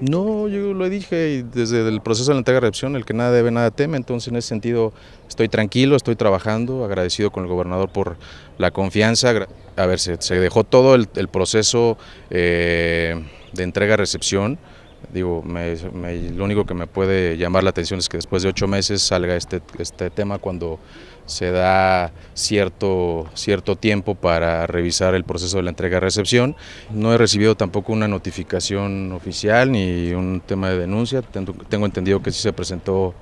No, yo lo dije desde el proceso de la entrega de recepción, el que nada debe, nada teme, entonces en ese sentido estoy tranquilo, estoy trabajando, agradecido con el gobernador por la confianza. A ver, se, dejó todo el, proceso eh, de entrega-recepción. Digo, lo único que me puede llamar la atención es que después de ocho meses salga este, este tema cuando se da cierto, cierto tiempo para revisar el proceso de la entrega-recepción. No he recibido tampoco una notificación oficial ni un tema de denuncia. Tengo entendido que sí se presentó